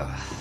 Ugh.